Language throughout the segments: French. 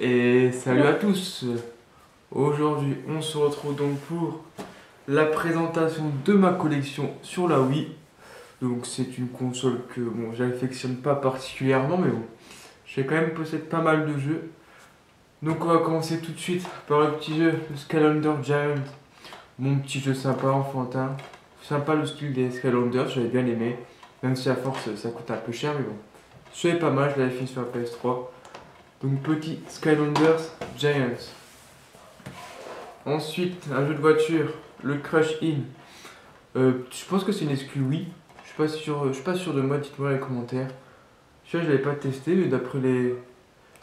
Et salut à tous Aujourd'hui, on se retrouve donc pour la présentation de ma collection sur la Wii. Donc c'est une console que j'affectionne pas particulièrement, mais bon, j'ai quand même possède pas mal de jeux. Donc on va commencer tout de suite par le petit jeu, le Skylander Giant. Mon petit jeu sympa, enfantin. Sympa le style des Skylanders, j'avais bien aimé. Même si à force ça coûte un peu cher, mais bon. Pas mal, je l'avais fait sur la PS3. Donc petit Skylanders Giants. Ensuite, un jeu de voiture, le Crush In. Euh, je pense que c'est une exclu oui. Je suis pas sûr, je suis pas sûr de moi, dites-moi dans les commentaires. Je je l'avais pas testé, mais d'après les,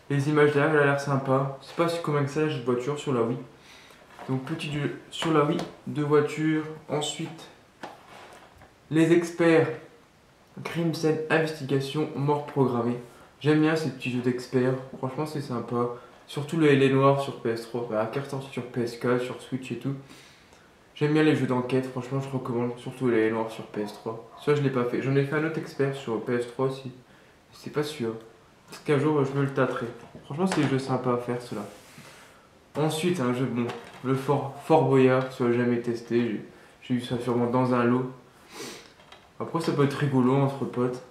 les images derrière, elle a l'air sympa. C'est pas si commun que ça, de voiture sur la Wii. Donc petit jeu sur la Wii de voiture. Ensuite, les experts Crimson Investigation Mort Programmée. J'aime bien ces petits jeux d'experts, franchement c'est sympa. Surtout le LA Noir sur PS3, bah, carte sur PS4, sur Switch et tout. J'aime bien les jeux d'enquête, franchement je recommande surtout le LA Noir sur PS3. Ça je l'ai pas fait. J'en ai fait un autre expert sur PS3 aussi. C'est pas sûr. Parce qu'un jour je me le tâterai. Franchement c'est des jeux sympas à faire cela. Ensuite un jeu bon, le Fort, Fort Boyard, ça jamais testé. J'ai eu ça sûrement dans un lot. Après ça peut être rigolo entre potes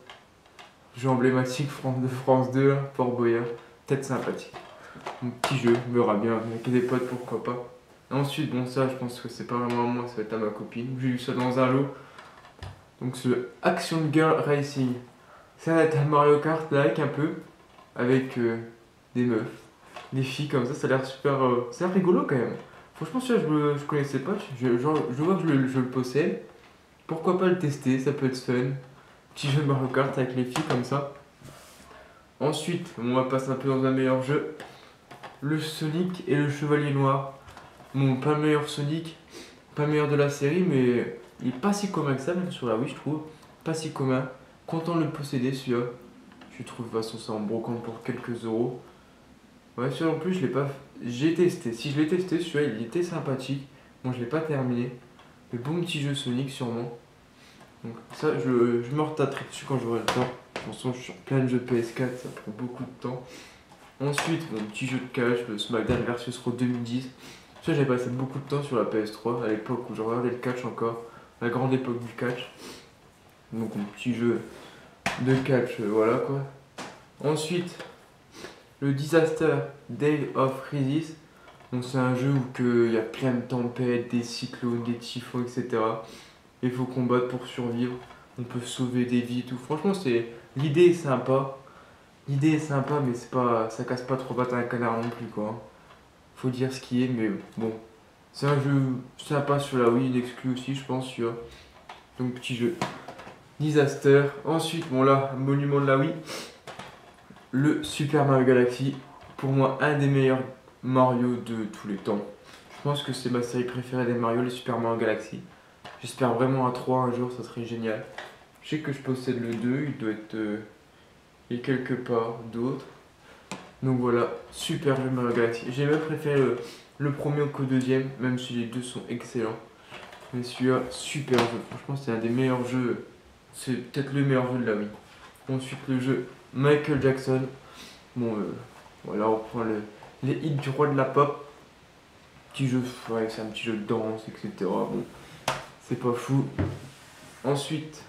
jeu emblématique de France 2, Fort Boyard, peut-être sympathique. Un petit jeu, verra bien, avec des potes, pourquoi pas. Ensuite, bon, ça, je pense que c'est pas vraiment à moi, ça va être à ma copine. J'ai eu ça dans un lot. Donc, le Action Girl Racing. Ça va être un Mario Kart like un peu, avec euh, des meufs, des filles comme ça, ça a l'air super. Euh, ça a l'air rigolo quand même. Franchement, ça, je, je connaissais pas, je, genre, je vois que je, je le possède. Pourquoi pas le tester, ça peut être fun. Petit jeu Mario Kart avec les filles comme ça. Ensuite, on va passer un peu dans un meilleur jeu. Le Sonic et le Chevalier Noir. Bon, pas le meilleur Sonic, pas le meilleur de la série, mais il est pas si commun que ça, même sur la Wii, je trouve. Pas si commun. Content de le posséder, celui-là. Je trouve, de toute façon, ça en brocante pour quelques euros. Ouais, celui-là en plus, je l'ai pas. J'ai testé. Si je l'ai testé, celui-là, il était sympathique. Moi, je l'ai pas terminé. Mais bon petit jeu Sonic, sûrement. Donc ça, je, je me retâterai dessus quand j'aurai le temps. De toute façon, je suis sur plein de jeux PS4, ça prend beaucoup de temps. Ensuite, mon petit jeu de catch, le SmackDown vs Raw 2010. Ça, j'avais passé beaucoup de temps sur la PS3, à l'époque où je regardais le catch encore, la grande époque du catch. Donc mon petit jeu de catch, euh, voilà quoi. Ensuite, le Disaster Day of Crisis. Donc c'est un jeu où il y a plein de tempêtes, des cyclones, des typhons, etc il faut combattre pour survivre. On peut sauver des vies tout. Franchement, c'est l'idée est sympa. L'idée est sympa, mais c'est pas, ça casse pas trop battre un canard non plus quoi. Faut dire ce qui est, mais bon, c'est un jeu sympa sur la Wii, il exclut aussi, je pense, sur. Donc petit jeu. Disaster. Ensuite, bon là, monument de la Wii, le Super Mario Galaxy. Pour moi, un des meilleurs Mario de tous les temps. Je pense que c'est ma série préférée des Mario, les Super Mario Galaxy. J'espère vraiment à 3 un jour, ça serait génial. Je sais que je possède le 2, il doit être. Euh, est quelque part d'autre. Donc voilà, super jeu Mario Galaxy. J'ai même préféré le, premier au deuxième, même si les deux sont excellents. Mais celui-là, super jeu. Franchement, c'est un des meilleurs jeux. C'est peut-être le meilleur jeu de la vie. Ensuite, le jeu Michael Jackson. Bon, euh, voilà, on prend le, les hits du roi de la pop. Petit jeu, ouais, c'est un petit jeu de danse, etc. Bon, c'est pas fou. Ensuite,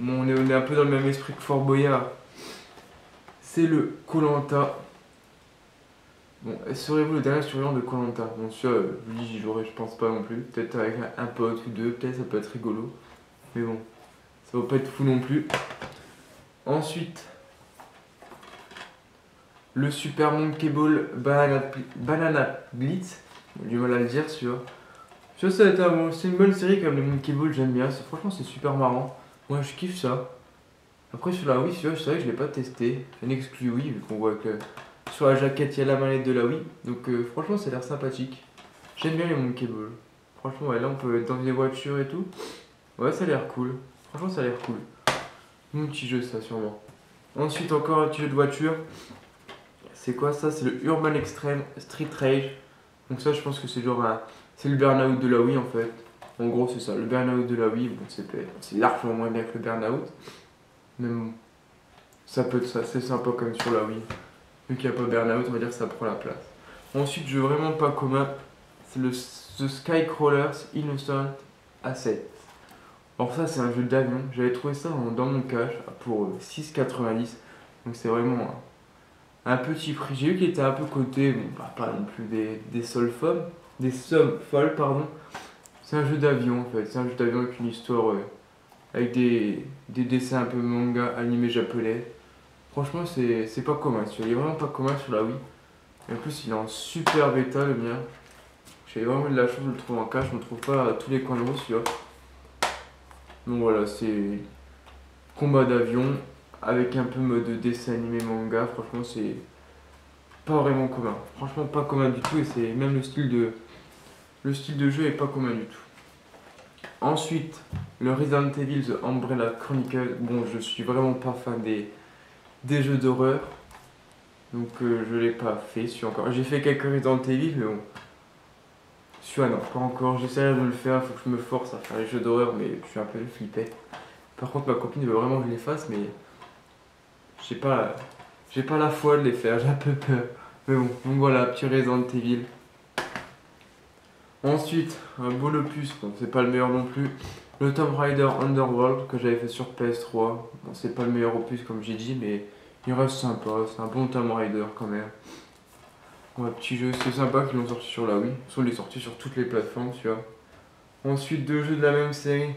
on, est, un peu dans le même esprit que Fort Boyard. C'est le Colanta. Bon, serez-vous le dernier surveillant de Colanta Bon, sûr, lui, j'y jouerai, je pense pas non plus. Peut-être avec un, pote ou deux, peut-être ça peut être rigolo. Mais bon, ça va pas être fou non plus. Ensuite, le Super Monkey Ball Banana, Banana Blitz. Du mal à le dire, sûr. C'est une bonne série comme les Monkey Ball, j'aime bien. Franchement, c'est super marrant. Moi, je kiffe ça. Après, sur la Wii, c'est vrai que je l'ai pas testé. Un exclu Wii, vu qu'on voit que sur la jaquette, il y a la manette de la Wii. Donc, euh, franchement, ça a l'air sympathique. J'aime bien les Monkey Ball. Franchement, ouais, là, on peut être dans des voitures et tout. Ouais, ça a l'air cool. Franchement, ça a l'air cool. Mon petit jeu, ça, sûrement. Ensuite, encore un petit jeu de voiture. C'est quoi ça? C'est le Urban Extreme Street Rage. Donc, ça, je pense que c'est genre un c'est le burn-out de la Wii en fait. En gros, c'est ça. Le burn-out de la Wii, bon, c'est largement moins bien que le burn-out. Mais bon, ça peut être ça, c'est sympa comme sur la Wii. Vu qu'il n'y a pas Burnout, on va dire que ça prend la place. Ensuite, jeu vraiment pas commun, c'est le The Skycrawlers Innocent Asset. Alors ça, c'est un jeu d'avion. J'avais trouvé ça dans mon cache pour 6,90. Donc c'est vraiment un, petit prix. J'ai vu qu'il était un peu coté, bon, bah, pas non plus des, des des sommes folles, pardon. C'est un jeu d'avion en fait. C'est un jeu d'avion avec une histoire, euh, avec des, des, dessins un peu manga animés japonais. Franchement, c'est pas commun. Il est vraiment pas commun sur la Wii. Et en plus, il est en super bêta le mien. J'ai vraiment eu de la chance de le trouver en cache. Je ne trouve pas à tous les coins de rue celui-là. Donc voilà, c'est combat d'avion avec un peu mode dessin animé manga. Franchement, c'est pas vraiment commun. Franchement, pas commun du tout. Et c'est même le style de le style de jeu est pas commun du tout. Ensuite, le Resident Evil The Umbrella Chronicle. Bon, je suis vraiment pas fan des, des jeux d'horreur. Donc euh, je l'ai pas fait. Suis encore. J'ai fait quelques Resident Evil, mais bon. Celui-là, non, pas encore. J'essaierai de le faire. Faut que je me force à faire les jeux d'horreur, mais je suis un peu flippé. Par contre, ma copine veut vraiment que je les fasse, mais j'ai pas, j'ai pas la foi de les faire. J'ai un peu peur. Mais bon, donc voilà, petit Resident Evil. Ensuite, un beau opus, bon, c'est pas le meilleur non plus. Le Tomb Raider Underworld que j'avais fait sur PS3. Bon, c'est pas le meilleur opus comme j'ai dit, mais il reste sympa. C'est un bon Tomb Raider quand même. un petit jeu, c'est sympa qu'ils l'ont sorti sur la Wii. Ils sont sortis sur toutes les plateformes, tu vois. Ensuite, deux jeux de la même série.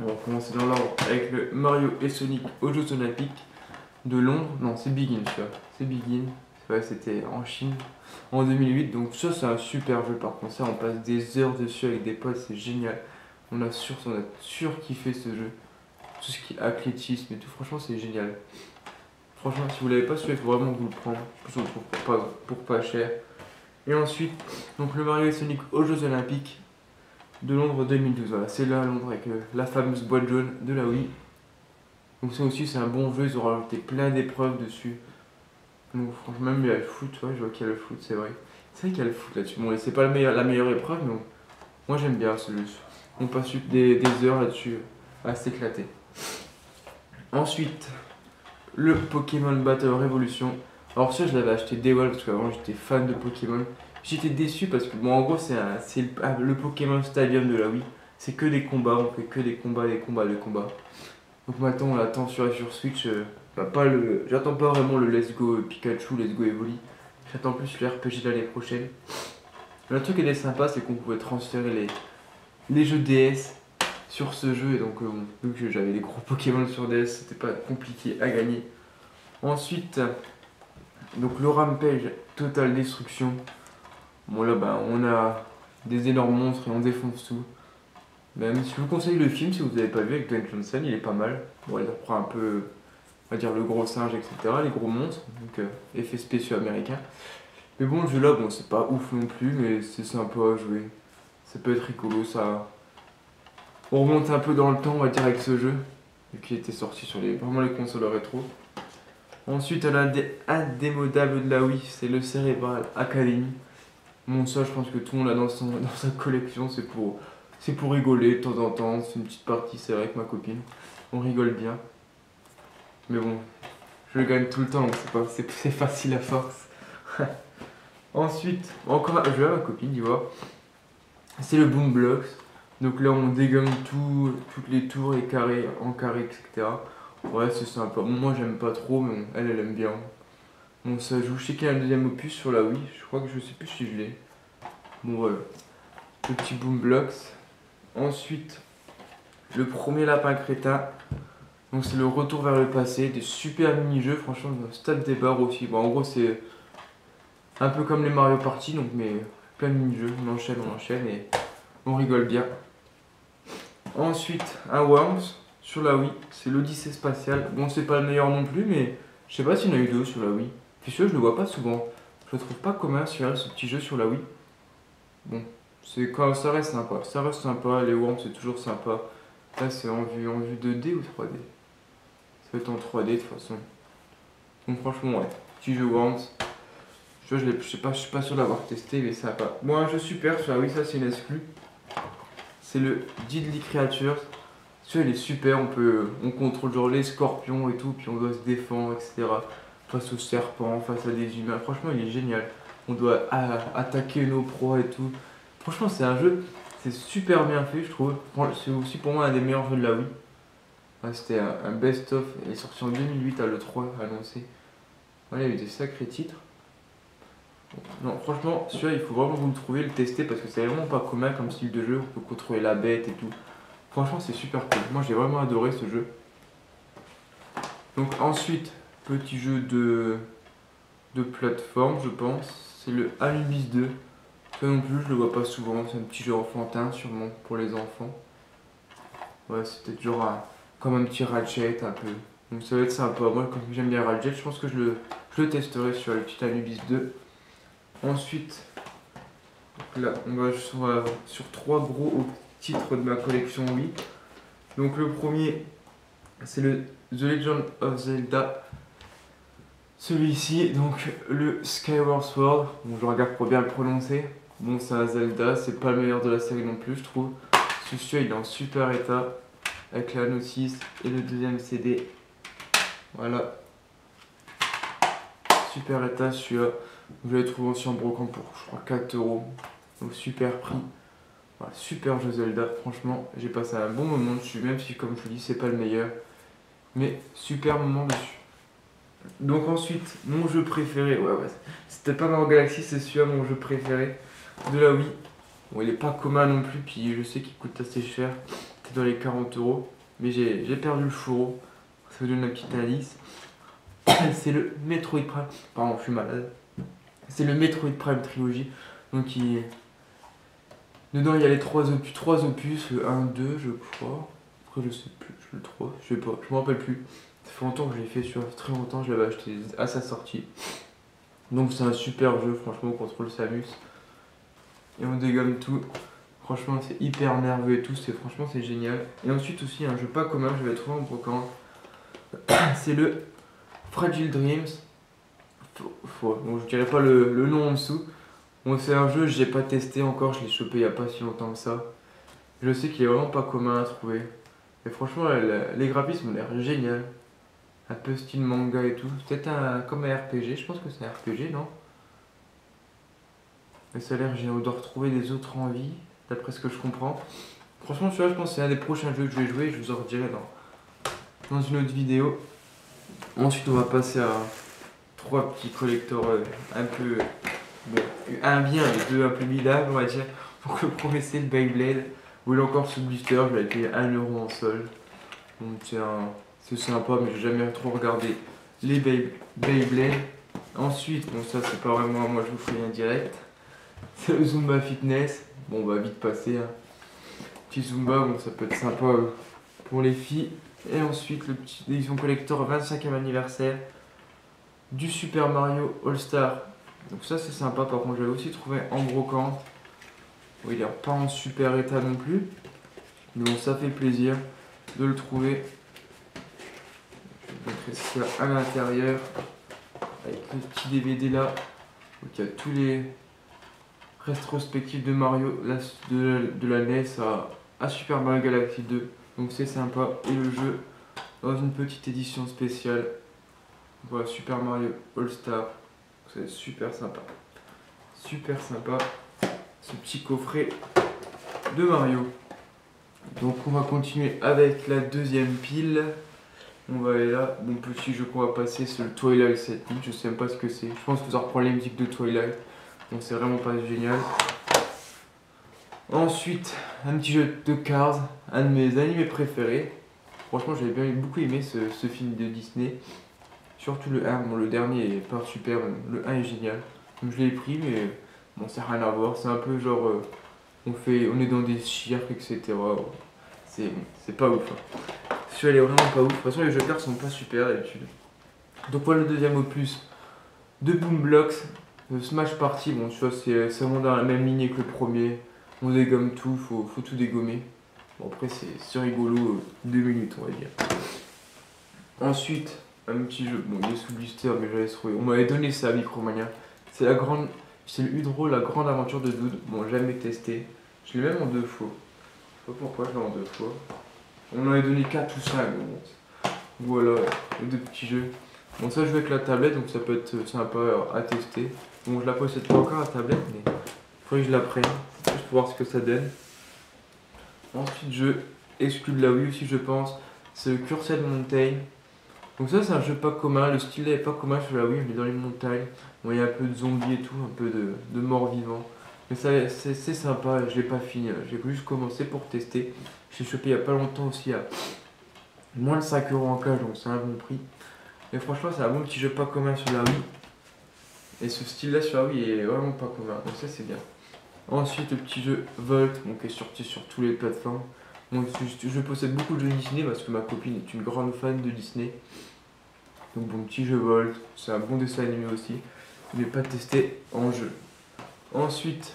On va commencer dans l'ordre avec le Mario et Sonic aux Jeux Olympiques de Londres. Non, c'est Begin, tu vois. C'est Begin. Ouais, c'était en Chine en 2008. Donc ça, c'est un super jeu par contre. Ça, on passe des heures dessus avec des potes, c'est génial. On a sur, on a surkiffé ce jeu. Tout ce qui est athlétisme et tout, franchement, c'est génial. Franchement, si vous l'avez pas su, il faut vraiment vous le prendre. je on le trouve pas, pour pas cher. Et ensuite, donc le Mario et Sonic aux Jeux Olympiques de Londres 2012. Voilà, c'est là à Londres avec euh, la fameuse boîte jaune de la Wii. Donc ça aussi, c'est un bon jeu. Ils ont rajouté plein d'épreuves dessus. Donc franchement, même il y a le foot, ouais, je vois qu'il y a le foot, c'est vrai. C'est vrai qu'il y a le foot là-dessus. Bon, c'est pas la meilleure, épreuve, mais moi j'aime bien ce jeu. On passe des, des heures là-dessus à s'éclater. Ensuite, le Pokémon Battle Revolution. Alors ça, je l'avais acheté Day One parce qu'avant j'étais fan de Pokémon. J'étais déçu parce que, bon, en gros, c'est le, ah, le Pokémon Stadium de la Wii. C'est que des combats, on fait que des combats, des combats, des combats. Donc maintenant, on l'attend sur, sur Switch. Euh, bah, pas le, j'attends pas vraiment le Let's Go Pikachu, Let's Go Evoli. J'attends plus le RPG l'année prochaine. Le truc qui était sympa, c'est qu'on pouvait transférer les, jeux DS sur ce jeu. Et donc, euh, vu que j'avais des gros Pokémon sur DS, c'était pas compliqué à gagner. Ensuite, donc le Rampage Total Destruction. Bon, là, bah, on a des énormes monstres et on défonce tout. Même si je vous conseille le film, si vous n'avez pas vu avec Dwayne Johnson, il est pas mal. Bon, il reprend un peu va dire le gros singe, etc., les gros monstres, donc euh, effets spéciaux américains. Mais bon, le jeu là, bon, c'est pas ouf non plus, mais c'est sympa à jouer. Ça peut être rigolo, ça. On remonte un peu dans le temps, on va dire, avec ce jeu, vu qu'il était sorti sur les, vraiment les consoles rétro. Ensuite, on a des indémodables de la Wii, c'est le Cerebral Academy. Bon, ça, je pense que tout le monde l'a dans, dans sa collection, c'est pour, c'est pour rigoler de temps en temps. C'est une petite partie, c'est avec ma copine. On rigole bien. Mais bon, je le gagne tout le temps, c'est facile à force. Ensuite, encore un jeu à ma copine, tu vois. C'est le Boom Blocks. Donc là, on dégomme tout, toutes les tours et carrés en carré, etc. Ouais, c'est sympa. moi, j'aime pas trop, mais elle, elle aime bien. Bon, ça joue. Je sais un deuxième opus sur la Wii. Je crois que je sais plus si je l'ai. Bon, voilà. Le petit Boom Blocks. Ensuite, le premier lapin crétin. Donc c'est le retour vers le passé, des super mini-jeux, franchement, stade des barres aussi. Bon, en gros, c'est un peu comme les Mario Party, donc mais plein de mini-jeux, on enchaîne, on enchaîne et on rigole bien. Ensuite, un Worms sur la Wii, c'est l'Odyssée spatiale. Bon, c'est pas le meilleur non plus, mais je sais pas s'il y en a eu deux sur la Wii. Puis sûr, je le vois pas souvent. Je le trouve pas commun sur ce petit jeu sur la Wii. Bon, c'est quand ça reste sympa, ça reste sympa, les Worms c'est toujours sympa. Là c'est en vue, en vue 2D ou 3D en 3D de toute façon. Donc franchement, ouais. Petit jeu Worms. Je, je, sais pas, je suis pas sûr d'avoir testé, mais ça pas. Bon, un jeu super, ça, oui, ça c'est une exclu. C'est le Diddly Creatures. Celui-là, il est super, on peut, on contrôle genre les scorpions et tout, puis on doit se défendre, etc. face aux serpents, face à des humains. Franchement, il est génial. On doit attaquer nos proies et tout. Franchement, c'est un jeu, c'est super bien fait, je trouve. C'est aussi pour moi un des meilleurs jeux de la Wii. C'était un, best-of, il est sorti en 2008 à l'E3 annoncé. Voilà, il y a eu des sacrés titres. Non, franchement, celui-là, il faut vraiment vous le trouver, le tester parce que c'est vraiment pas commun comme style de jeu. On peut contrôler la bête et tout. Franchement, c'est super cool. Moi, j'ai vraiment adoré ce jeu. Donc, ensuite, petit jeu de, de plateforme, je pense. C'est le Anubis 2. Ça non plus, je le vois pas souvent. C'est un petit jeu enfantin, sûrement, pour les enfants. Ouais, c'était toujours un, comme un petit Ratchet, un peu. Donc, ça va être sympa. Moi, comme j'aime bien Ratchet, je pense que je le, je le testerai sur le petit Anubis 2. Ensuite, là, on va sur, sur trois gros titres de ma collection Wii. Donc le premier, c'est le The Legend of Zelda. Celui-ci, donc le Skyward Sword. Bon, je regarde pour bien le prononcer. Bon, c'est un Zelda, c'est pas le meilleur de la série non plus, je trouve. Celui-ci, il est en super état. Avec la notice et le deuxième CD. Voilà. Super état, celui-là. Vous l'avez trouvé aussi en brocante pour, je crois, 4 euros. Donc super prix. super jeu Zelda. Franchement, j'ai passé un bon moment dessus, même si, comme je vous dis, c'est pas le meilleur. Mais super moment dessus. Donc ensuite, mon jeu préféré, ouais, ouais, c'était pas Mario Galaxy, c'est celui-là mon jeu préféré de la Wii. Bon, il est pas commun non plus, puis je sais qu'il coûte assez cher, dans les 40 euros. Mais j'ai perdu le fourreau, ça vous donne la petite indice. c'est le Metroid Prime. Pardon, je suis malade. C'est le Metroid Prime Trilogy. Donc il... Dedans il y a les trois opus, trois opus, le 1, 2 je crois. Après je sais plus, le 3, je sais pas, je me rappelle plus. Ça fait longtemps que je l'ai fait sur très longtemps, je l'avais acheté à sa sortie. Donc c'est un super jeu, franchement on contrôle Samus. Et on dégomme tout. Franchement c'est hyper nerveux et tout, c'est franchement c'est génial. Et ensuite aussi un jeu pas commun, je vais trouver en brocante. c'est le Fragile Dreams faut, je dirais pas le, nom en dessous. Bon, c'est un jeu, j'ai pas testé encore, je l'ai chopé il y a pas si longtemps que ça. Je sais qu'il est vraiment pas commun à trouver. Et franchement, les graphismes ont l'air génial. Un peu style manga et tout. Peut-être un, comme un RPG, je pense que c'est un RPG, non? Mais ça a l'air. On doit retrouver des autres envies, d'après ce que je comprends. Franchement, celui-là, je pense que c'est un des prochains jeux que je vais jouer. Je vous en redirai dans, dans une autre vidéo. Ensuite, on va passer à trois petits collecteurs euh, un peu. Un bien et deux un peu minables, on va dire. Donc le premier c'est le Beyblade. Voulez encore ce booster, je l'ai payé 1€ en sol. Donc c'est sympa, mais j'ai jamais trop regardé les Beyblade. Ensuite, bon ça c'est pas vraiment moi je vous ferai un direct. C'est le Zumba Fitness. Bon on va vite passer. Hein. Petit Zumba, bon ça peut être sympa euh, pour les filles. Et ensuite le petit édition collector 25e anniversaire du Super Mario All-Star. Donc ça c'est sympa, par contre j'avais aussi trouvé en brocante. il est pas en super état non plus. Mais bon ça fait plaisir de le trouver. Je vais mettre ça à l'intérieur. Avec le petit DVD là. Donc il y a tous les rétrospectives de Mario de, la NES à, Super Mario Galaxy 2. Donc c'est sympa. Et le jeu dans une petite édition spéciale voilà, Super Mario All-Star. C'est super sympa. Super sympa. Ce petit coffret de Mario. Donc on va continuer avec la deuxième pile. On va aller là. Mon petit jeu qu'on va passer, c'est le Twilight Set Je sais même pas ce que c'est. Je pense que en reprenez les musiques de Twilight. C'est vraiment pas génial. Ensuite, un petit jeu de cards. Un de mes animés préférés. Franchement, j'avais bien beaucoup aimé ce, film de Disney. Surtout le 1, bon, le dernier est pas super, le 1 est génial. Donc je l'ai pris, mais bon, ça n'a rien à voir. C'est un peu genre, euh, on, fait, on est dans des cirques, etc. C'est pas ouf. Hein. Celui-là est vraiment pas ouf. De toute façon, les jokers sont pas super d'habitude. Donc voilà le deuxième opus de Boomblocks. Le Smash Party, bon, tu vois, c'est vraiment dans la même lignée que le premier. On dégomme tout, faut, faut tout dégommer. Bon, après, c'est rigolo, euh, deux minutes, on va dire. Ensuite, un petit jeu. Bon, il est sous blister, mais j'avais trouvé. On m'avait donné ça à Micromania. C'est la grande. C'est le Udro, la grande aventure de Dude. Bon, jamais testé. Je l'ai même en deux fois. Je sais pas pourquoi je l'ai en deux fois. On m'avait donné 4 ou 5. Bon. Voilà, les deux petits jeux. Bon, ça, je joue avec la tablette, donc ça peut être sympa à tester. Bon, je la possède pas encore la tablette, mais il faudrait que je la prenne, juste pour voir ce que ça donne. Ensuite, je exclue de la Wii aussi, je pense. C'est le Cursed Mountain. Donc ça, c'est un jeu pas commun. Le style est pas commun sur la Wii, mais dans les montagnes. Il y a un peu de zombies et tout, un peu de, de morts vivants. Mais ça, c'est sympa, je l'ai pas fini. J'ai juste commencé pour tester. J'ai chopé il y a pas longtemps aussi à moins de 5 euros en cage, donc c'est un bon prix. Et franchement, c'est un bon petit jeu pas commun sur la Wii. Et ce style-là sur Wii est vraiment pas commun, donc ça c'est bien. Ensuite, le petit jeu Volt, qui est sorti sur toutes les plateformes. je, possède beaucoup de jeux Disney parce que ma copine est une grande fan de Disney. Donc bon, petit jeu Volt, c'est un bon dessin animé aussi. Mais pas testé en jeu. Ensuite,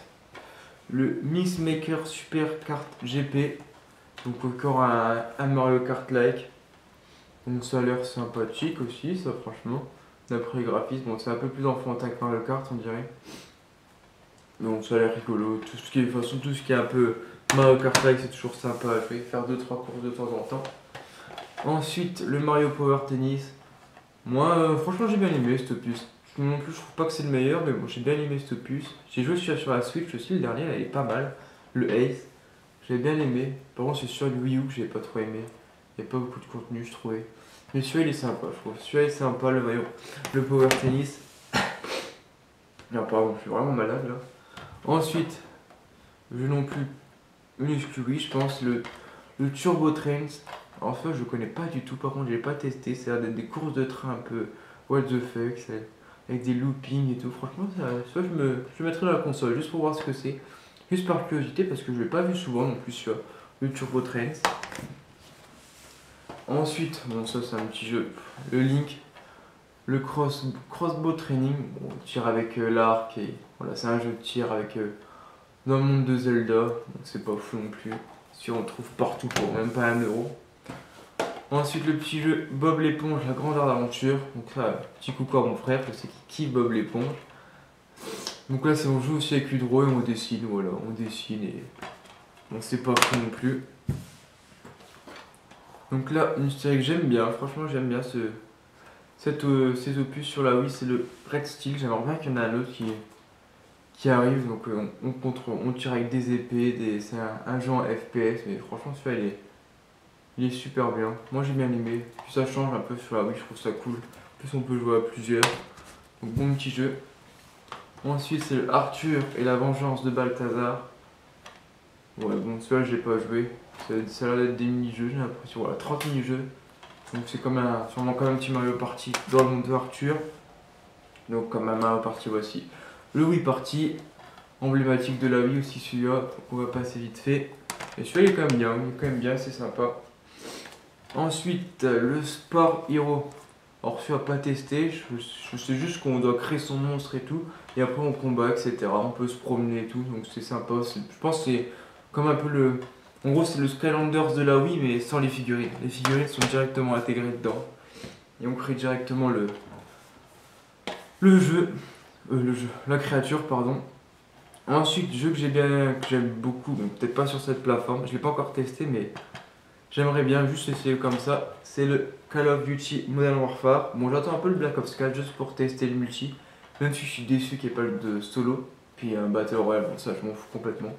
le Miss Maker Super Kart GP. Donc encore un, Mario Kart like. Donc ça a l'air sympathique aussi, ça franchement. D'après les graphismes, bon, c'est un peu plus enfantin que Mario Kart, on dirait. Donc ça a l'air rigolo. Tout ce qui est, de toute façon, tout ce qui est un peu Mario Kart like, c'est toujours sympa à jouer. Faire 2-3 courses de temps en temps. Ensuite, le Mario Power Tennis. Moi, euh, franchement, j'ai bien aimé cette opus. Non plus, je trouve pas que c'est le meilleur, mais bon, j'ai bien aimé cette opus. J'ai joué sur, sur la Switch aussi, le dernier, elle est pas mal. Le Ace, j'ai bien aimé. Par contre, c'est sur le Wii U que j'ai pas trop aimé. Il n'y a pas beaucoup de contenu, je trouvais. Mais celui-là, il est sympa, je trouve. Celui-là, il est sympa, le maillot. Le Power Tennis. Non, pardon, je suis vraiment malade là. Ensuite, je non plus une je pense, le, le Turbo Trains. En fait, je connais pas du tout, par contre, j'ai pas testé. C'est l'air d'être des courses de train un peu what the fuck, avec des loopings et tout. Franchement, ça, je me je mettrai dans la console juste pour voir ce que c'est. Juste par curiosité, parce que je l'ai pas vu souvent non plus sur le Turbo Trains. Ensuite, bon, ça c'est un petit jeu. Le Link, le cross, crossbow training, on tire avec euh, l'arc et voilà, c'est un jeu de tir avec euh, dans le monde de Zelda, c'est pas fou non plus. Si on trouve partout pour même pas un euro. Ensuite le petit jeu Bob l'éponge, la grande d'aventure. Donc là, petit coucou à mon frère, je sais qui Bob l'éponge. Donc là c'est on joue aussi avec Udro et on dessine, voilà, on dessine et on sait pas fou non plus. Donc là, une série que j'aime bien, franchement j'aime bien ce, cette, euh, ces opus sur la Wii, c'est le Red Steel. J'aimerais bien qu'il y en ait un autre qui, qui arrive. Donc euh, on, contre, on tire avec des épées, c'est un, jeu en FPS, mais franchement celui-là il est, il est super bien. Moi j'ai bien aimé. Puis ça change un peu sur la Wii, je trouve ça cool. En plus on peut jouer à plusieurs. Donc bon petit jeu. Ensuite c'est le Arthur et la vengeance de Balthazar. Ouais bon celui-là j'ai pas joué. Ça, a l'air d'être des mini-jeux, j'ai l'impression. Voilà, 30 mini-jeux. Donc c'est comme un, sûrement comme un petit Mario Party dans le monde de Arthur. Donc comme un Mario Party voici. Le Wii Party, emblématique de la Wii aussi celui-là, on va passer vite fait. Et celui-là il est quand même bien, quand même bien, c'est sympa. Ensuite, le Sport Hero. Alors celui-là pas testé, je, sais juste qu'on doit créer son monstre et tout. Et après on combat, etc. On peut se promener et tout, donc c'est sympa. Je pense que c'est comme un peu le, en gros, c'est le Skylanders de la Wii, mais sans les figurines. Les figurines sont directement intégrées dedans. Et on crée directement le, le jeu. Euh, le jeu. La créature, pardon. Ensuite, jeu que j'ai bien, que j'aime beaucoup, peut-être pas sur cette plateforme, je l'ai pas encore testé, mais j'aimerais bien juste essayer comme ça. C'est le Call of Duty Modern Warfare. Bon, j'attends un peu le Black Ops 4 juste pour tester le multi, même si je suis déçu qu'il n'y ait pas de solo. Puis un Battle Royale, bon, ça je m'en fous complètement.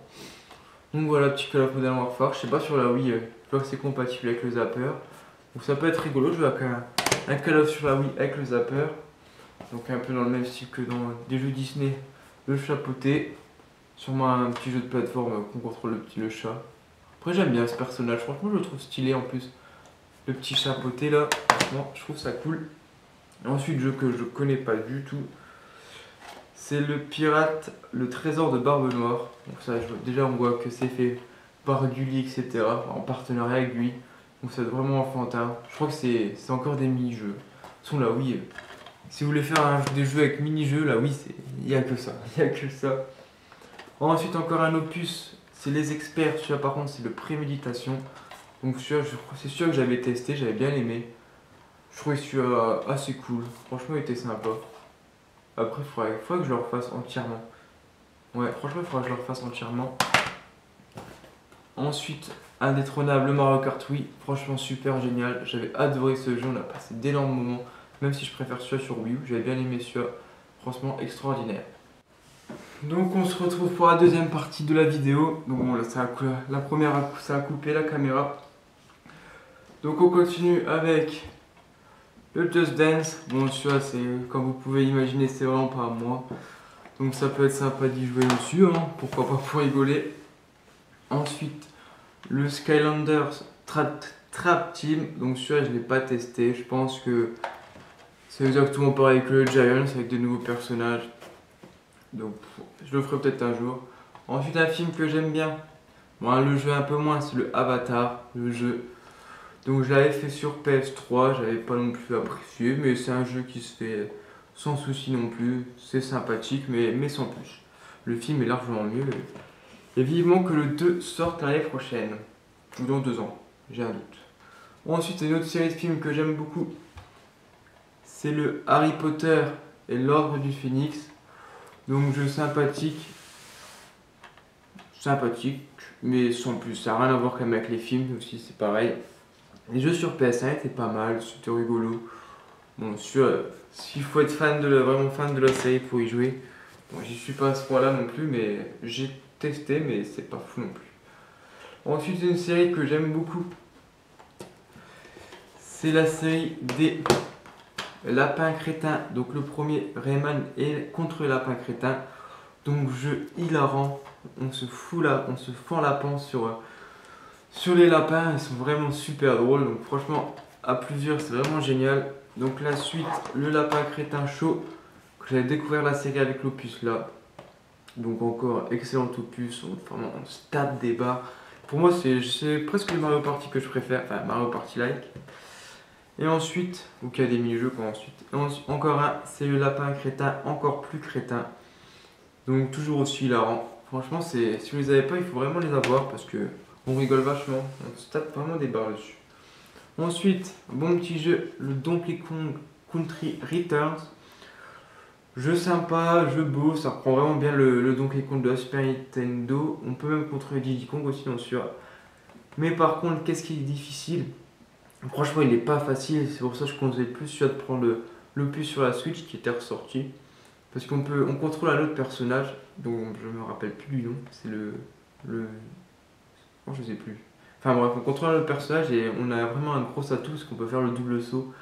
Donc voilà, petit Call of Modern Warfare. Je sais pas sur la Wii, euh, je vois que c'est compatible avec le zapper. Donc ça peut être rigolo. Je vois qu'un un Call of sur la Wii avec le zapper. Donc un peu dans le même style que dans des jeux Disney. Le chapeauté. Sûrement un petit jeu de plateforme qu'on contrôle le petit le chat. Après j'aime bien ce personnage. Franchement je le trouve stylé en plus. Le petit chapeauté là. Franchement je trouve ça cool. ensuite jeu que je connais pas du tout. C'est le pirate, le trésor de Barbe Noire. Donc ça, déjà on voit que c'est fait par Gulli, etc. En partenariat avec lui. Donc c'est vraiment enfantin. Je crois que c'est encore des mini-jeux. Sont là, oui. Si vous voulez faire des jeux avec mini-jeux, là oui, il n'y a que ça. Il a que ça. Ensuite encore un opus, c'est les experts. Celui-là par contre c'est le préméditation. Donc c'est sûr que j'avais testé, j'avais bien aimé. Je trouvais celui-là assez cool. Franchement il était sympa. Après, il faudrait, que je le refasse entièrement. Ouais, franchement, il faudrait que je le refasse entièrement. Ensuite, indétrônable Mario Kart oui, franchement super génial. J'avais adoré ce jeu, on a passé d'énormes moments. Même si je préfère celui-là sur Wii U, j'avais bien aimé celui-là. Franchement, extraordinaire. Donc on se retrouve pour la deuxième partie de la vidéo. Donc bon, là, ça a, la première, ça a coupé la caméra. Donc on continue avec le Just Dance. Bon, celui-là, c'est, comme vous pouvez imaginer, c'est vraiment pas à moi. Donc ça peut être sympa d'y jouer dessus, hein. pourquoi pas pour rigoler. Ensuite, le Skylanders Trap, Team. Donc celui-là, je ne l'ai pas testé. Je pense que c'est exactement pareil que le Giants avec de nouveaux personnages. Donc je le ferai peut-être un jour. Ensuite un film que j'aime bien. Bon, le jeu un peu moins, c'est le Avatar, le jeu. Donc je l'avais fait sur PS3, j'avais pas non plus apprécié, mais c'est un jeu qui se fait sans souci non plus. C'est sympathique, mais, sans plus. Le film est largement mieux. Et vivement que le 2 sorte l'année prochaine. Ou dans deux ans, j'ai un doute. Ensuite, une autre série de films que j'aime beaucoup. C'est le Harry Potter et l'Ordre du Phénix. Donc jeu sympathique. Sympathique, mais sans plus. Ça n'a rien à voir quand même avec les films aussi, c'est pareil. Les jeux sur PS1 étaient pas mal, c'était rigolo. Bon, s'il faut être fan de vraiment fan de la série pour y jouer, bon, j'y suis pas à ce point-là non plus, mais j'ai testé, mais c'est pas fou non plus. Ensuite, une série que j'aime beaucoup, c'est la série des Lapin Crétin, donc le premier Rayman est contre Lapin Crétin. Donc jeu hilarant, on se fout là, on se fend la panse sur, sur les lapins, ils sont vraiment super drôles. Donc franchement, à plusieurs, c'est vraiment génial. Donc la suite, le Lapin Crétin chaud, j'avais découvert la série avec l'opus là. Donc encore excellent opus, on, vraiment on se tape des bas. Pour moi, c'est presque le Mario Party que je préfère, enfin Mario Party like. Et ensuite, ou qu'il y a des mini-jeux quoi ensuite. encore un, c'est le lapin crétin, encore plus crétin. Donc toujours aussi hilarant. Franchement, si vous les avez pas, il faut vraiment les avoir parce que on rigole vachement. On se tape vraiment des barres dessus. Ensuite, bon petit jeu, le Donkey Kong Country Returns. Jeu sympa, jeu beau, ça reprend vraiment bien le, Donkey Kong de la Super Nintendo. On peut même contrôler Diddy Kong aussi, dans sûr. Mais par contre, qu'est-ce qui est difficile? Franchement, il n'est pas facile, c'est pour ça que je conseille plus celui de prendre le, le sur la Switch qui était ressorti. Parce qu'on peut, on contrôle un autre personnage, dont je me rappelle plus du nom, c'est le. le. Je sais plus. Enfin bref, on contrôle autre personnage et on a vraiment un gros atout parce qu'on peut faire le double saut.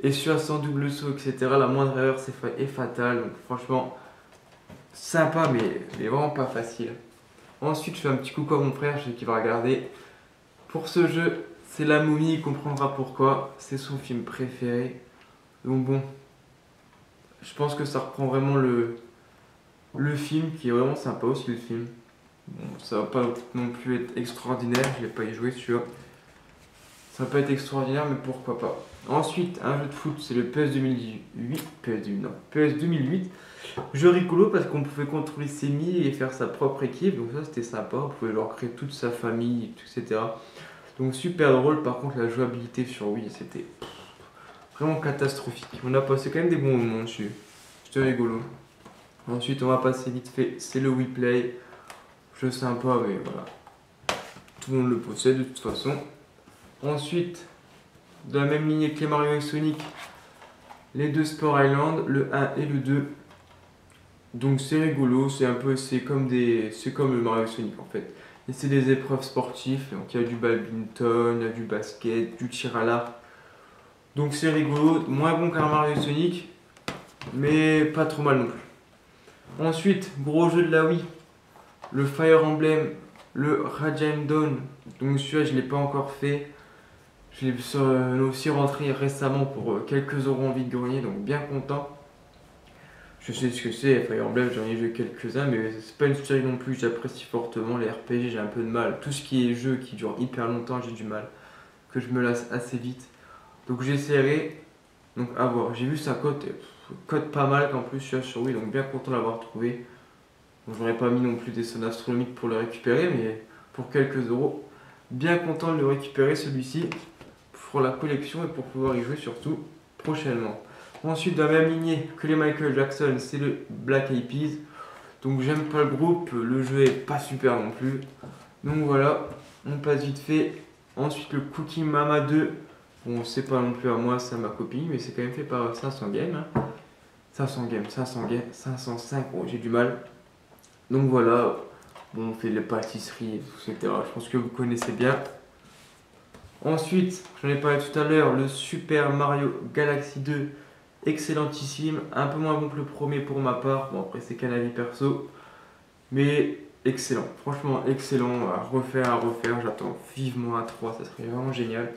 Et sur sans double saut, etc., la moindre erreur est fatale. Donc franchement, sympa, mais, mais vraiment pas facile. Ensuite, je fais un petit coucou à mon frère, je sais qu'il va regarder. Pour ce jeu, c'est La Momie, il comprendra pourquoi. C'est son film préféré. Donc bon, je pense que ça reprend vraiment le, le film, qui est vraiment sympa aussi le film. Bon, ça va pas non plus être extraordinaire, je l'ai pas y joué sûr. Ça va pas être extraordinaire, mais pourquoi pas. Ensuite, un jeu de foot, c'est le PS 2008. PS, non, PS 2008. Jeu rigolo parce qu'on pouvait contrôler ses milliers et faire sa propre équipe, donc ça c'était sympa. On pouvait leur créer toute sa famille, etc. Donc super drôle, par contre la jouabilité sur Wii c'était vraiment catastrophique. On a passé quand même des bons moments dessus. C'était rigolo. Ensuite on va passer vite fait, c'est le Wii Play. Jeu sympa mais voilà. Tout le monde le possède de toute façon. Ensuite, de la même lignée que les Mario et Sonic, les deux Sport Island, le 1 et le 2. Donc c'est rigolo, c'est un peu c'est comme des c'est comme le Mario Sonic en fait. Et c'est des épreuves sportives, donc il y a du badminton, il y a du basket, du tir à l'arc. Donc c'est rigolo, moins bon qu'un Mario Sonic, mais pas trop mal non plus. Ensuite, gros jeu de la Wii, le Fire Emblem, le Radiant Dawn. Donc celui-là, je ne l'ai pas encore fait. Je l'ai aussi rentré récemment pour euh, quelques euros en vide grenier, donc bien content. Je sais ce que c'est, Fire Emblem, j'en ai joué quelques-uns, mais c'est pas une série non plus j'apprécie fortement. Les RPG, j'ai un peu de mal. Tout ce qui est jeu qui dure hyper longtemps, j'ai du mal. Que je me lasse assez vite. Donc j'essaierai. Donc à voir. J'ai vu sa cote, cote pas mal qu'en plus je suis sur Wii, donc bien content de l'avoir trouvé. Bon, J'aurais pas mis non plus des sommes astronomiques pour le récupérer, mais pour quelques euros. Bien content de le récupérer celui-ci pour la collection et pour pouvoir y jouer surtout prochainement. Ensuite, dans la même lignée que les Michael Jackson, c'est le Black Eyed Peas. Donc j'aime pas le groupe, le jeu est pas super non plus. Donc voilà, on passe vite fait. Ensuite le Cookie Mama 2. Bon, c'est pas non plus à moi, c'est à ma copine, mais c'est quand même fait par 500 games. 500 games, 500 games, 505, bon, j'ai du mal. Donc voilà, on fait les pâtisseries, etc. Je pense que vous connaissez bien. Ensuite, j'en ai parlé tout à l'heure, le Super Mario Galaxy 2, excellentissime, un peu moins bon que le premier pour ma part, bon après c'est qu'un avis perso, mais excellent, franchement excellent, à refaire, à refaire, j'attends vivement à 3, ça serait vraiment génial.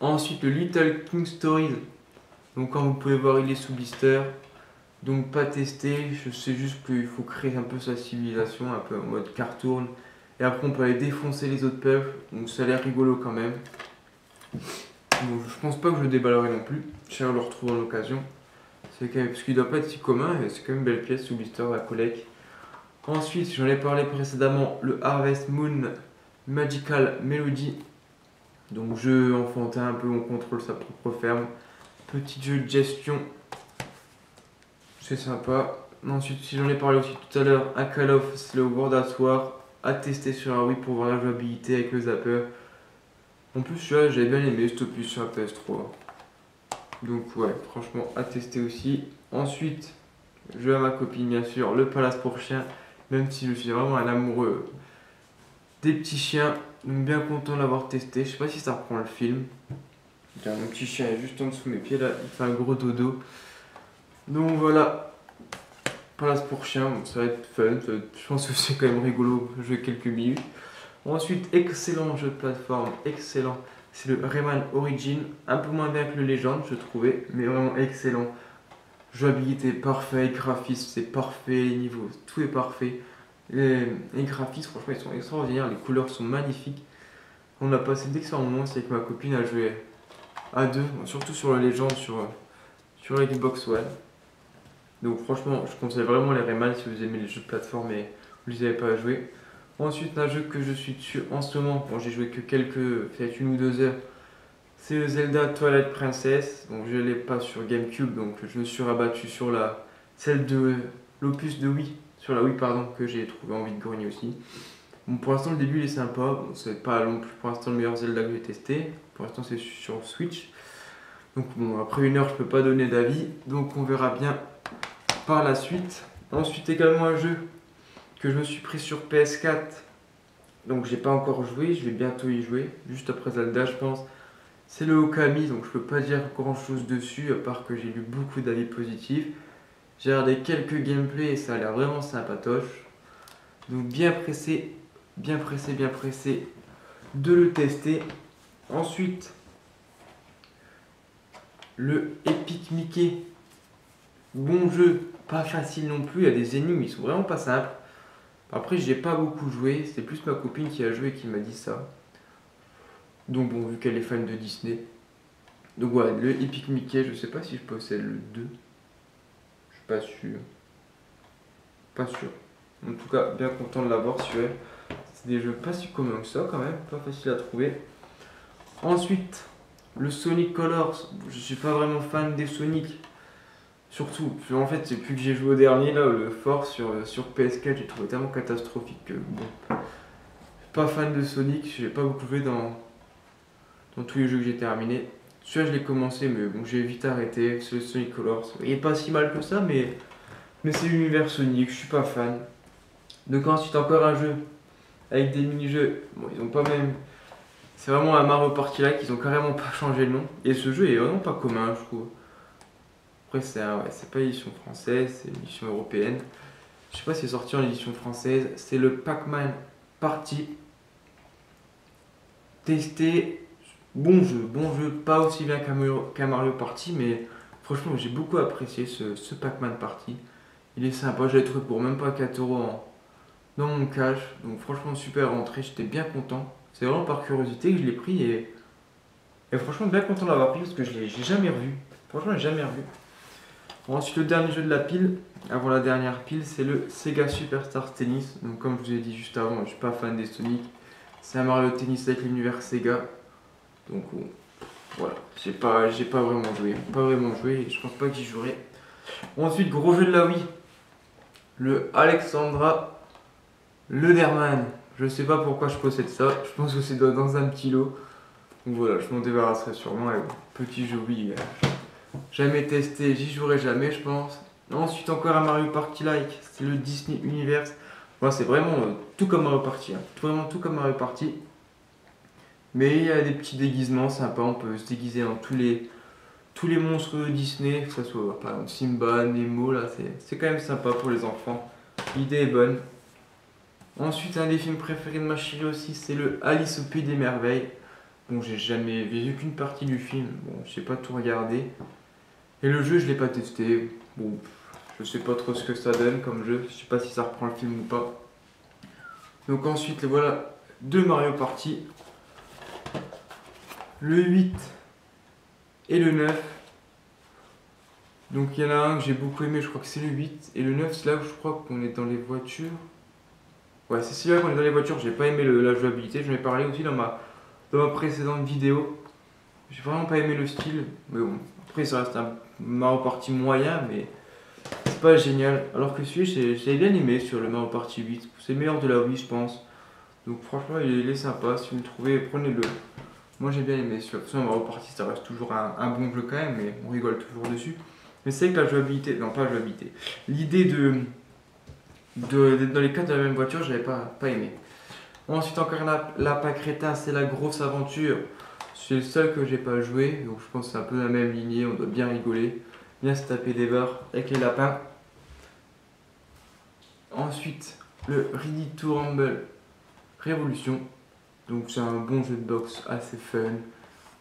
Ensuite, le Little King Stories, donc comme vous pouvez voir, il est sous blister, donc pas testé, je sais juste qu'il faut créer un peu sa civilisation, un peu en mode cartoon, et après on peut aller défoncer les autres peuples, donc ça a l'air rigolo quand même. Je pense pas que je le déballerai non plus, vais le retrouver en l'occasion. C'est quand même, parce qu'il doit pas être si commun, et c'est quand même une belle pièce sous blister, la collecte. Ensuite, j'en ai parlé précédemment, le Harvest Moon Magical Melody. Donc jeu enfantin, un peu on contrôle sa propre ferme. Petit jeu de gestion. C'est sympa. Ensuite, si j'en ai parlé aussi tout à l'heure, un Call of, c'est le World at War à tester sur un Wii pour voir la jouabilité avec le zapper. En plus, celui-là, j'avais bien aimé cet opus sur la PS3. Donc ouais, franchement, à tester aussi. Ensuite, je à ma copine, bien sûr, le Palace pour chien même si je suis vraiment un amoureux des petits chiens. Donc bien content de l'avoir testé. Je sais pas si ça reprend le film. mon petit chien est juste en dessous de mes pieds là, il fait un gros dodo. Donc voilà, place pour chien, ça va être fun. Je pense que c'est quand même rigolo jouer quelques minutes. Ensuite, excellent jeu de plateforme, excellent. C'est le Rayman Origin, un peu moins bien que le Legend, je trouvais, mais vraiment excellent. Jouabilité parfaite, graphisme c'est parfait, niveau tout est parfait. Les, graphismes franchement ils sont extraordinaires, les couleurs sont magnifiques. On a passé d'excellents moments avec ma copine à jouer à deux, surtout sur la légende sur, sur Xbox One. Donc franchement je conseille vraiment les Rayman si vous aimez les jeux de plateforme et vous les avez pas à jouer. Ensuite un jeu que je suis dessus en ce moment, j'ai joué que quelques, peut-être une ou deux heures, c'est le Zelda Twilight Princess. Donc je l'ai pas sur GameCube, donc je me suis rabattu sur la celle de l'opus de Wii, sur la Wii pardon, que j'ai trouvé envie de grogner aussi. Bon, pour l'instant le début est sympa, c'est pas non plus pour l'instant le meilleur Zelda que j'ai testé. Pour l'instant c'est sur Switch. Donc bon après une heure je peux pas donner d'avis, donc on verra bien par la suite. Ensuite également un jeu que je me suis pris sur PS4. Donc j'ai pas encore joué, je vais bientôt y jouer, juste après Zelda je pense. C'est le Okami, donc je peux pas dire grand chose dessus, à part que j'ai lu beaucoup d'avis positifs. J'ai regardé quelques gameplays et ça a l'air vraiment sympatoche. Donc bien pressé, bien pressé, bien pressé de le tester. Ensuite, le Epic Mickey. Bon jeu, pas facile non plus, il y a des énigmes, ils sont vraiment pas simples. Après, j'ai pas beaucoup joué, c'est plus ma copine qui a joué qui m'a dit ça. Donc bon, vu qu'elle est fan de Disney. Donc voilà, le Epic Mickey, je sais pas si je possède le 2. Je suis pas sûr. Pas sûr. En tout cas, bien content de l'avoir celui-là. C'est des jeux pas si communs que ça quand même, pas facile à trouver. Ensuite, le Sonic Colors. Je suis pas vraiment fan des Sonic. Surtout, en fait, plus que j'ai joué au dernier, là, le Force sur, sur PS4, j'ai trouvé tellement catastrophique que bon. Pas fan de Sonic, j'ai pas beaucoup joué dans, dans tous les jeux que j'ai terminés. Celui-là, je l'ai commencé, mais bon, j'ai vite arrêté. Le Sonic Colors. Il est pas si mal que ça, mais, mais c'est l'univers Sonic, je suis pas fan. Donc, ensuite, encore un jeu avec des mini-jeux. Bon, ils ont pas même. C'est vraiment un Mario Party là qu'ils ont carrément pas changé le nom. Et ce jeu est vraiment pas commun, je trouve. Après, c'est ouais, pas l'édition française, c'est l'édition européenne. Je sais pas si c'est sorti en édition française. C'est le Pac-Man Party. Testé bon jeu, bon jeu, pas aussi bien qu'un Mario, Party, mais franchement j'ai beaucoup apprécié ce, Pac-Man Party. Il est sympa, j'ai trouvé pour même pas 4 euros dans mon cash, donc franchement super rentré, j'étais bien content. C'est vraiment par curiosité que je l'ai pris et, et franchement bien content d'avoir pris parce que je l'ai jamais revu. Franchement, jamais revu. Ensuite, le dernier jeu de la pile, avant la dernière pile, c'est le Sega Superstar Tennis. Donc, comme je vous ai dit juste avant, je suis pas fan des Sonic. C'est un Mario Tennis avec l'univers Sega. Donc voilà, j'ai pas, pas vraiment joué. Pas vraiment joué, je pense pas que j'y jouerai. Ensuite, gros jeu de la Wii. Le Alexandra Lederman. Je sais pas pourquoi je possède ça. Je pense que c'est dans un petit lot. Donc voilà, je m'en débarrasserai sûrement. Et petit jeu, oui. Jamais testé, j'y jouerai jamais, je pense. Ensuite, encore un Mario Party like, c'est le Disney Universe. C'est vraiment euh, tout comme Mario Party. hein. Vraiment tout comme Mario Party. Mais il y a des petits déguisements sympas. On peut se déguiser en tous les, tous les monstres de Disney, que ce soit par exemple Simba, Nemo, là, c'est- quand même sympa pour les enfants. L'idée est bonne. Ensuite, un des films préférés de ma chérie aussi, c'est le Alice au Pays des Merveilles. Bon, j'ai jamais vu qu'une partie du film, bon, je sais pas tout regarder. Et le jeu, je l'ai pas testé. Bon, je sais pas trop ce que ça donne comme jeu, je sais pas si ça reprend le film ou pas. Donc ensuite, les voilà deux Mario Party. Le 8 et le 9. Donc il y en a un que j'ai beaucoup aimé, je crois que c'est le 8. Et le 9, c'est là où je crois qu'on est dans les voitures. Ouais, c'est celui-là qu'on est dans les voitures, j'ai pas aimé la jouabilité. J'en ai parlé aussi dans ma, dans ma précédente vidéo. J'ai vraiment pas aimé le style. Mais bon, après ça reste un Mario Party moyen, mais c'est pas génial. Alors que celui, j'ai bien aimé sur le Mario Party 8. C'est le meilleur de la Wii, je pense. Donc franchement, il est, sympa. Si vous le trouvez, prenez-le. Moi j'ai bien aimé. Sur sur Mario Party, ça reste toujours un, bon jeu quand même, mais on rigole toujours dessus. Mais c'est que la jouabilité, non pas la jouabilité, l'idée de d'être dans les quatre de la même voiture, j'avais pas, pas aimé. Ensuite, encore lapin crétin, c'est la grosse aventure. C'est le seul que j'ai pas joué, donc je pense que c'est un peu la même lignée, on doit bien rigoler, bien se taper des barres avec les lapins. Ensuite, le Ready to Rumble Révolution. Donc c'est un bon jeu de boxe, assez fun,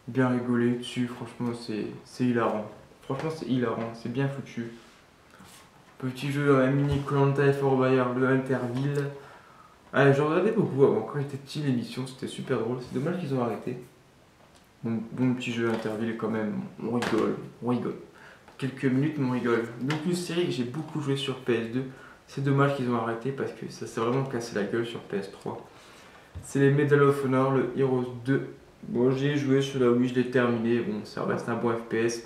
bien rigolé dessus, franchement c'est hilarant. Franchement c'est hilarant, c'est bien foutu. Petit jeu, un mini Colanta et Fort Boyard, le Interville. Ah, j'en regardais beaucoup avant, quand j'étais petit l'émission, c'était super drôle, c'est dommage qu'ils ont arrêté. Bon, petit jeu Interville quand même, on rigole, on rigole. Quelques minutes mais on rigole. Donc une série que j'ai beaucoup joué sur PS2, c'est dommage qu'ils ont arrêté parce que ça s'est vraiment cassé la gueule sur PS3. C'est les Medal of Honor, le Heroes 2. Bon, j'ai joué sur la Wii, je l'ai terminé. Bon, ça reste un bon FPS.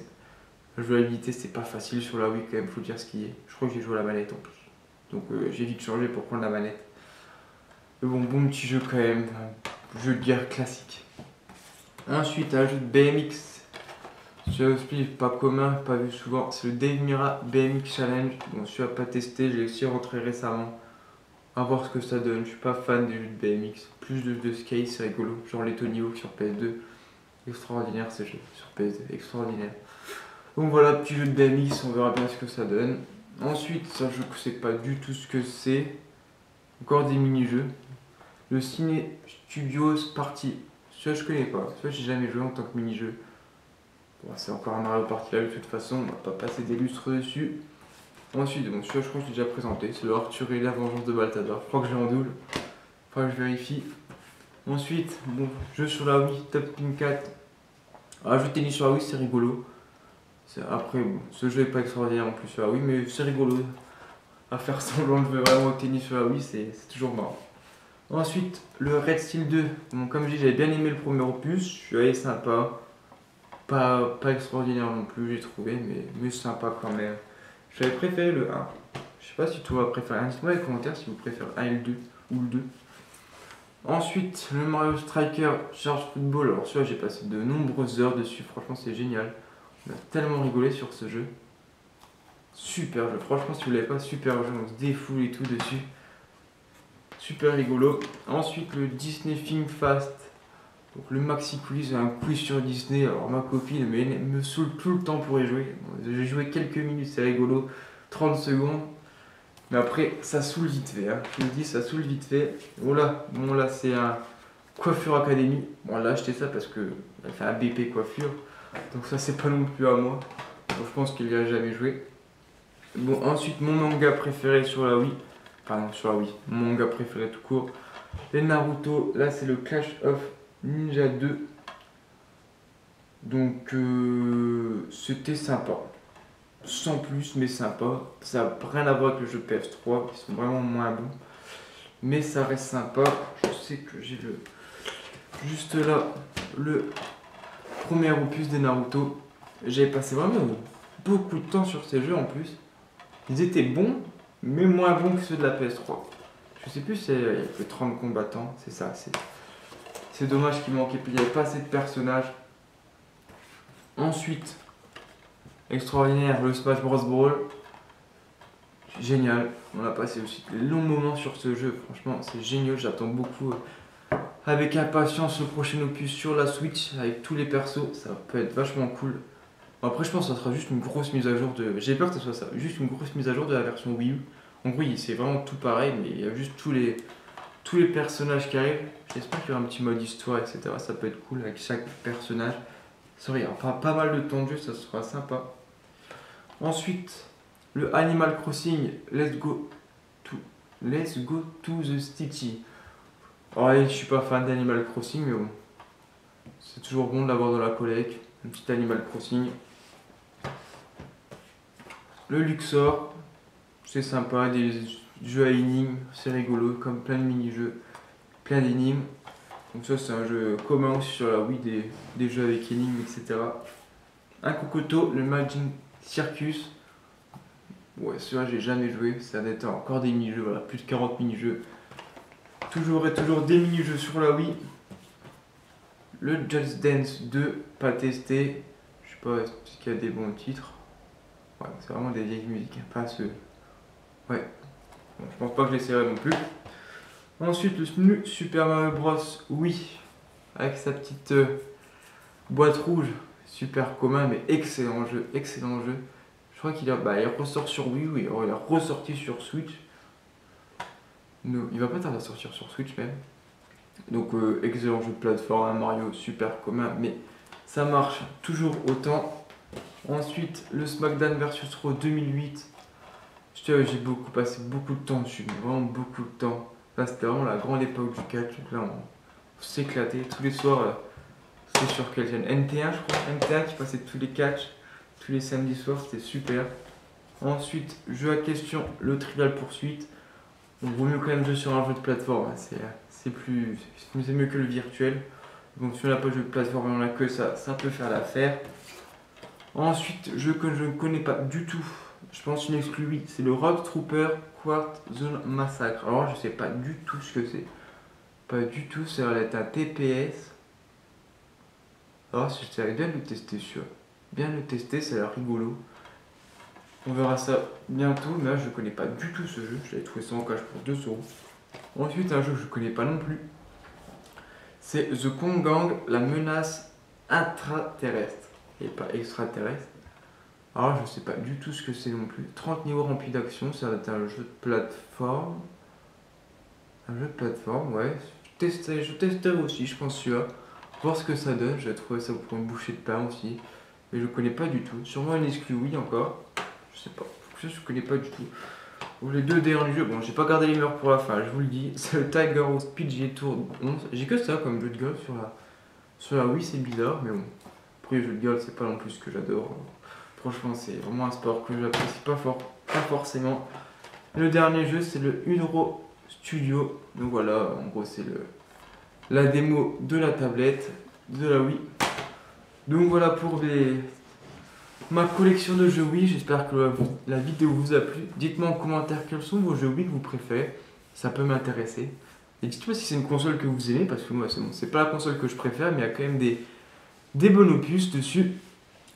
La jouabilité, c'est pas facile sur la Wii quand même, faut dire ce qui est. Je crois que j'ai joué à la manette en plus. Donc euh, j'ai vite changé pour prendre la manette. Mais bon, bon petit jeu quand même. Jeu de guerre classique. Ensuite, un jeu de BMX. Celui-là aussi, pas commun, pas vu souvent. C'est le Dave Mira BMX Challenge. Bon, celui-là pas testé, je l'ai aussi rentré récemment. À voir ce que ça donne. Je suis pas fan des jeux de BMX. Plus de, de skate, c'est rigolo. Genre les Tony Hawk sur PS2. Extraordinaire ces jeux sur PS2. Extraordinaire. Donc voilà, petit jeu de BMX, on verra bien ce que ça donne. Ensuite, ça je sais pas du tout ce que c'est. Encore des mini-jeux. Le Ciné Studios Party. Celui-là je connais pas. Celui-là j'ai jamais joué en tant que mini-jeu. Bon, c'est encore un Mario Party là de toute façon, on va pas passer des lustres dessus. Ensuite, bon, celui-là je crois que je l'ai déjà présenté. C'est le Arthur et la vengeance de Balthazar. Je crois que j'ai en double. Faudra que je vérifie. Ensuite, bon, jeu sur la Wii, Top Spin 4. Ah, jeu tennis sur la Wii, c'est rigolo. Après, bon, ce jeu est pas extraordinaire en plus sur la Wii, mais c'est rigolo. À faire semblant de jouer vraiment au tennis sur la Wii, c'est toujours marrant. Ensuite, le Red Steel 2. Bon, comme je dis, j'avais bien aimé le premier opus. Je suis allé sympa. Pas, pas extraordinaire non plus, j'ai trouvé, mais, mais sympa quand même. J'avais préféré le 1. Je sais pas si tu vas préférer. Dites-moi les commentaires si vous préférez le 1 et le 2 ou le 2. Ensuite, le Mario Striker Charge Football. Alors, celui-là, j'ai passé de nombreuses heures dessus. Franchement, c'est génial. On a tellement rigolé sur ce jeu. Super jeu. Franchement, si vous l'avez pas, super jeu. On se défoule et tout dessus. Super rigolo. Ensuite, le Disney Film Fast. Donc, le Maxi Quiz, un quiz sur Disney. Alors, ma copine elle me saoule tout le temps pour y jouer. J'ai joué quelques minutes, c'est rigolo. 30 secondes. Mais après, ça saoule vite fait. Hein. Je dis, ça saoule vite fait. Oh là, bon là, c'est un Coiffure Academy. Bon, là, acheté ça parce que elle fait un BP coiffure. Donc ça, c'est pas non plus à moi. Donc, je pense qu'il y a jamais joué. Bon, ensuite, mon manga préféré sur la Wii. Pardon, sur la Wii. Mon manga préféré tout court. Les Naruto. Là, c'est le Clash of Ninja 2. Donc, euh, c'était sympa. Sans plus, mais sympa. Ça n'a rien à voir avec le jeu PS3, qui sont vraiment moins bons. Mais ça reste sympa. Je sais que j'ai le. Juste là, le premier opus des Naruto. J'avais passé vraiment beaucoup de temps sur ces jeux en plus. Ils étaient bons, mais moins bons que ceux de la PS3. Je sais plus, c'est a que 30 combattants, c'est ça. C'est dommage qu'il manquait, il n'y avait pas assez de personnages. Ensuite, extraordinaire, le Smash Bros. Brawl. Génial. On a passé aussi de longs moments sur ce jeu. Franchement, c'est génial. J'attends beaucoup euh, avec impatience le prochain opus sur la Switch avec tous les persos. Ça peut être vachement cool. Après, je pense que ça sera juste une grosse mise à jour de. J'ai peur que ce soit ça. Juste une grosse mise à jour de la version Wii U. En gros, c'est vraiment tout pareil, mais il y a juste tous les, tous les personnages qui arrivent. J'espère qu'il y aura un petit mode histoire, etc. Ça peut être cool avec chaque personnage. Ça il y pas mal de temps de jeu, ça sera sympa. Ensuite, le Animal Crossing Let's Go to, Let's Go to the Stitchy. Ouais, je suis pas fan d'Animal Crossing, mais bon. C'est toujours bon de l'avoir dans la collecte. Un petit Animal Crossing. Le Luxor, c'est sympa, des jeux à énigmes, c'est rigolo, comme plein de mini-jeux, plein d'énigmes. Donc ça c'est un jeu commun sur la Wii, des, des jeux avec énigmes, etc. Un cocoto, le Magic Circus. Ouais, celui-là j'ai jamais joué, ça va être encore des mini-jeux, voilà, plus de 40 mini-jeux. Toujours et toujours des mini-jeux sur la Wii. Le Just Dance 2, pas testé. Je sais pas est-ce qu'il y a des bons titres? Ouais, c'est vraiment des vieilles musiques, hein, pas ceux. Ouais. je pense pas que je l'essaierai non plus. Ensuite, le Super Mario Bros. Oui, avec sa petite euh, boîte rouge. Super commun, mais excellent jeu, excellent jeu. Je crois qu'il bah, il ressort sur Wii U, il est ressorti sur Switch. il va pas tarder à sortir sur Switch même. Donc euh, excellent jeu de plateforme, hein, Mario super commun, mais ça marche toujours autant. Ensuite, le SmackDown vs Raw 2008. J'ai beaucoup passé beaucoup de temps dessus, vraiment beaucoup de temps. Là, c'était vraiment la grande époque du catch. là, on s'éclatait tous les soirs. Euh, c'était sur quelle chaîne? NT1, je crois. NT1 qui passait tous les catchs, tous les samedis soirs, c'était super. Ensuite, jeu à question, le Trivial Poursuite. On vaut mieux quand même jouer sur un jeu de plateforme. Hein. C'est plus, c'est mieux que le virtuel. Donc si on n'a pas de jeu de plateforme et on a que ça, ça peut faire l'affaire. Ensuite, jeu que je ne connais pas du tout, je pense une exclue, oui, c'est le Rock Trooper Quart Zone Massacre. Alors je sais pas du tout ce que c'est. Pas du tout, ça va être un TPS. Alors je savais bien le tester sûr. Bien le tester, ça a l'air rigolo. On verra ça bientôt, mais là je connais pas du tout ce jeu. J'avais trouvé ça en cache pour 2 euros. Ensuite un jeu que je connais pas non plus. C'est The Kong Gang, la menace intraterrestre. Et pas extraterrestre. Alors, je sais pas du tout ce que c'est non plus. 30 niveaux remplis d'action, ça va être un jeu de plateforme. Un jeu de plateforme, ouais. Je testerai, je aussi, je pense, celui-là. Voir ce que ça donne. J'ai trouvé ça pour une bouchée de pain aussi. Mais je connais pas du tout. Sûrement une exclu, oui, encore. Je sais pas. Je connais pas du tout. les deux derniers jeux, bon, j'ai pas gardé les meilleurs pour la fin, je vous le dis. C'est le Tiger Rose PGA Tour 11. J'ai que ça comme jeu de golf sur la, sur la Wii, c'est bizarre, mais bon. Après, les jeux de golf, c'est pas non plus que j'adore. Franchement, c'est vraiment un sport que j'apprécie pas, pas forcément. Le dernier jeu, c'est le Unro Studio. Donc voilà, en gros, c'est le la démo de la tablette de la Wii. Donc voilà pour ma collection de jeux Wii. J'espère que la vidéo vous a plu. Dites-moi en commentaire quels sont vos jeux Wii que vous préférez. Ça peut m'intéresser. Et dites-moi si c'est une console que vous aimez, parce que moi, c'est bon, pas la console que je préfère, mais il y a quand même des, des bons opus dessus.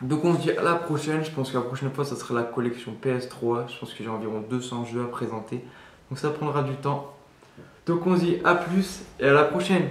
Donc on se dit à la prochaine, je pense que la prochaine fois ça sera la collection PS3, je pense que j'ai environ 200 jeux à présenter, donc ça prendra du temps. Donc on se dit à plus et à la prochaine